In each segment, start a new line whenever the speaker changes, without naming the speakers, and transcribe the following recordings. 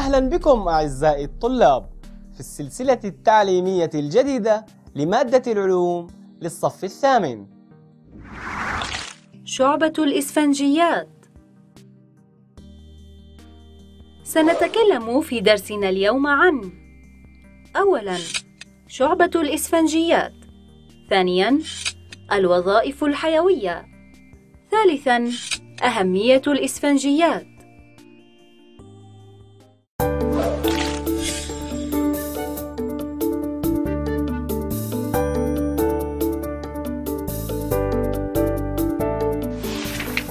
أهلا بكم أعزائي الطلاب في السلسلة التعليمية الجديدة لمادة العلوم للصف الثامن.
شعبة الإسفنجيات. سنتكلم في درسنا اليوم عن أولاً شعبة الإسفنجيات. ثانياً الوظائف الحيوية. ثالثاً أهمية الإسفنجيات.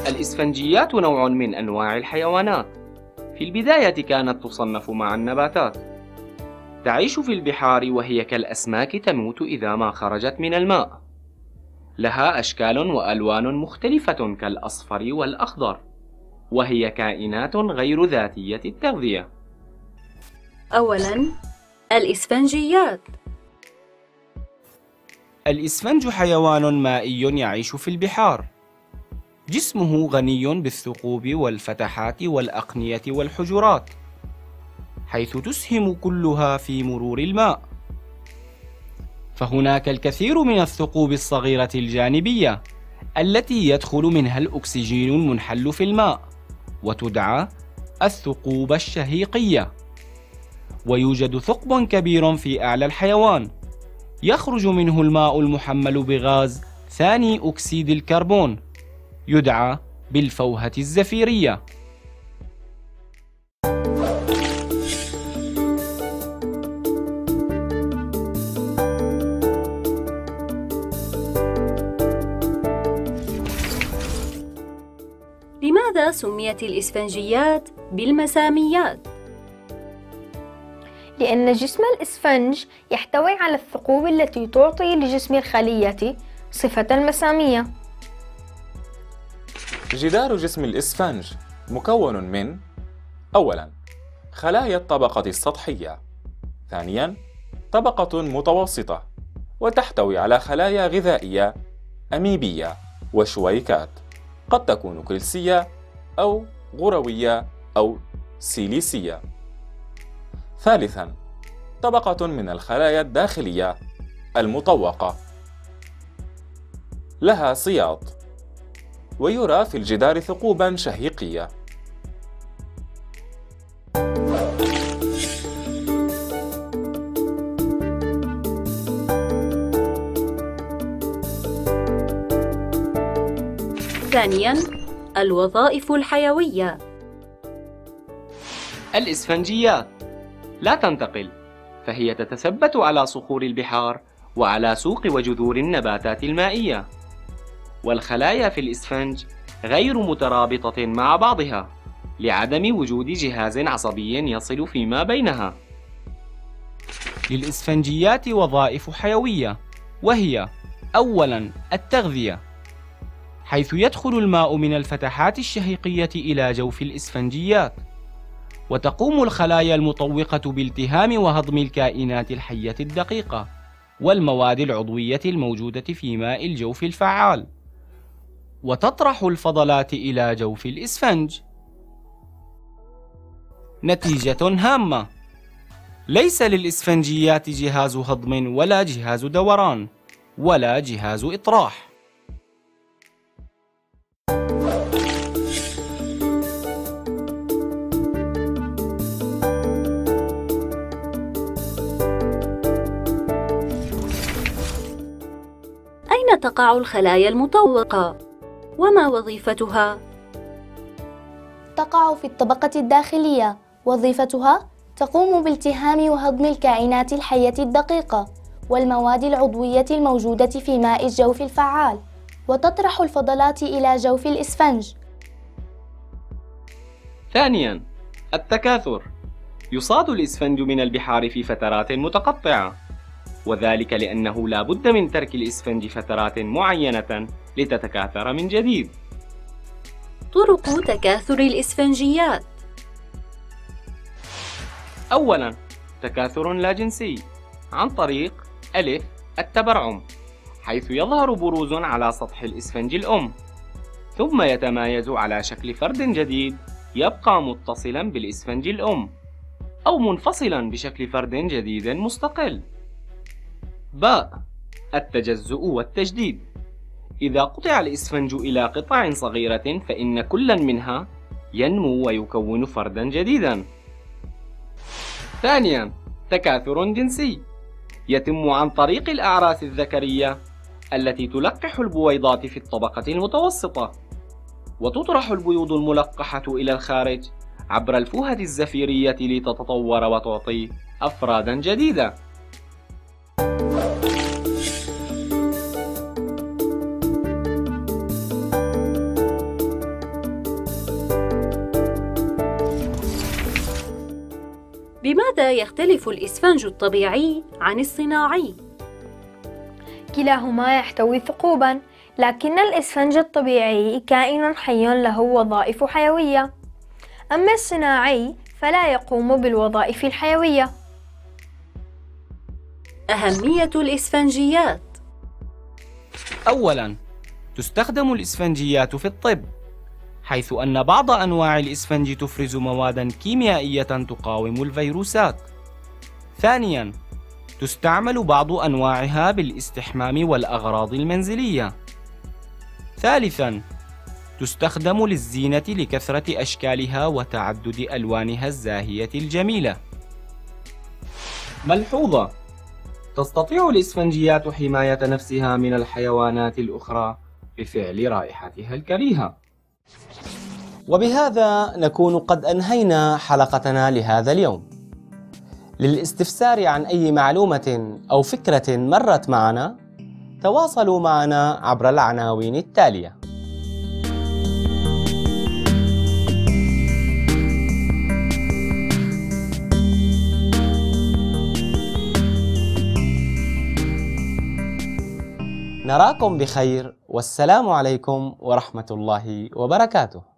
الإسفنجيات نوع من أنواع الحيوانات. في البداية كانت تصنف مع النباتات. تعيش في البحار وهي كالأسماك تموت إذا ما خرجت من الماء. لها أشكال وألوان مختلفة كالأصفر والأخضر وهي كائنات غير ذاتية التغذية.
أولاً الإسفنجيات.
الإسفنج حيوان مائي يعيش في البحار. جسمه غني بالثقوب والفتحات والأقنية والحجرات حيث تسهم كلها في مرور الماء. فهناك الكثير من الثقوب الصغيرة الجانبية التي يدخل منها الأكسجين المنحل في الماء وتدعى الثقوب الشهيقية. ويوجد ثقب كبير في أعلى الحيوان يخرج منه الماء المحمل بغاز ثاني أكسيد الكربون. يدعى بالفوهة الزفيرية
لماذا سميت الإسفنجيات بالمساميات؟
لأن جسم الإسفنج يحتوي على الثقوب التي تعطي لجسم الخلية صفة المسامية
جدار جسم الإسفنج مكون من أولاً خلايا الطبقة السطحية ثانياً طبقة متوسطة وتحتوي على خلايا غذائية أميبية وشويكات قد تكون كلسية أو غروية أو سيليسية. ثالثاً طبقة من الخلايا الداخلية المطوقة. لها سياط. ويرى في الجدار ثقوبا شهيقية.
ثانياً الوظائف الحيوية.
الإسفنجيات لا تنتقل فهي تتثبت على صخور البحار وعلى سوق وجذور النباتات المائية. والخلايا في الإسفنج غير مترابطة مع بعضها لعدم وجود جهاز عصبي يصل فيما بينها.
للإسفنجيات وظائف حيوية وهي أولاً التغذية حيث يدخل الماء من الفتحات الشهيقية إلى جوف الإسفنجيات وتقوم الخلايا المطوقة بالتهام وهضم الكائنات الحية الدقيقة والمواد العضوية الموجودة في ماء الجوف الفعال. وتطرح الفضلات إلى جوف الإسفنج. نتيجة هامة. ليس للإسفنجيات جهاز هضم ولا جهاز دوران ولا جهاز إطراح.
أين تقع الخلايا المطوقة؟ وما وظيفتها؟
تقع في الطبقة الداخلية. وظيفتها تقوم بالتهام وهضم الكائنات الحية الدقيقة والمواد العضوية الموجودة في ماء الجوف الفعال وتطرح الفضلات إلى جوف الإسفنج.
ثانياً التكاثر. يصاد الإسفنج من البحار في فترات متقطعة وذلك لأنه لا بد من ترك الإسفنج فترات معينة. لتتكاثر من جديد.
طرق تكاثر الإسفنجيات.
أولاً تكاثر لا جنسي عن طريق ألف التبرعم حيث يظهر بروز على سطح الإسفنج الأم. ثم يتمايز على شكل فرد جديد يبقى متصلا بالإسفنج الأم أو منفصلا بشكل فرد جديد مستقل. باء التجزؤ والتجديد. إذا قطع الإسفنج إلى قطع صغيرة فإن كلا منها ينمو ويكون فردا جديدا. ثانيا تكاثر جنسي. يتم عن طريق الأعراس الذكرية التي تلقح البويضات في الطبقة المتوسطة وتطرح البيوض الملقحة إلى الخارج عبر الفوهة الزفيرية لتتطور وتعطي أفرادا جديدة
بماذا يختلف الإسفنج الطبيعي عن الصناعي؟
كلاهما يحتوي ثقوبا لكن الإسفنج الطبيعي كائن حي له وظائف حيوية. أما الصناعي فلا يقوم بالوظائف الحيوية.
أهمية الإسفنجيات.
أولاً تستخدم الإسفنجيات في الطب. حيث أن بعض أنواع الإسفنج تفرز موادا كيميائية تقاوم الفيروسات. ثانياً تستعمل بعض أنواعها بالاستحمام والأغراض المنزلية. ثالثاً تستخدم للزينة لكثرة أشكالها وتعدد ألوانها الزاهية الجميلة.
ملحوظة. تستطيع الإسفنجيات حماية نفسها من الحيوانات الأخرى بفعل رائحتها الكريهة.
وبهذا نكون قد أنهينا حلقتنا لهذا اليوم. للاستفسار عن أي معلومة أو فكرة مرت معنا تواصلوا معنا عبر العناوين التالية. نراكم بخير والسلام عليكم ورحمة الله وبركاته.